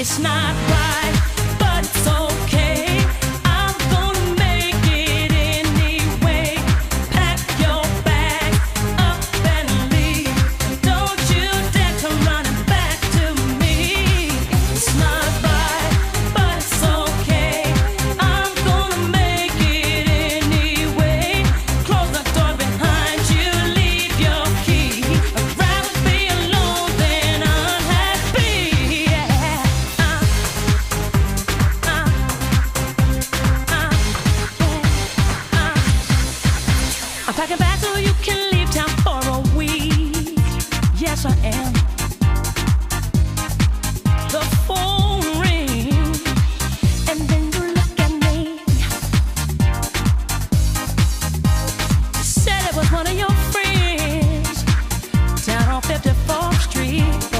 It's not right. Pack it back so you can leave town for a week. Yes, I am. The phone rings, and then you look at me. You said it was one of your friends down on 54th Street.